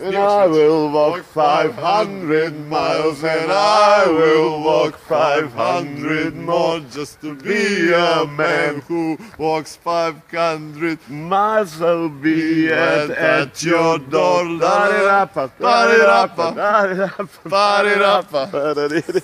And I will walk 500 miles and I will walk 500 more just to be a man who walks 500 miles. I'll be at, at your door. Da-di-da-pa, da-di-da-pa, da-di-da-pa, da-di-da-pa.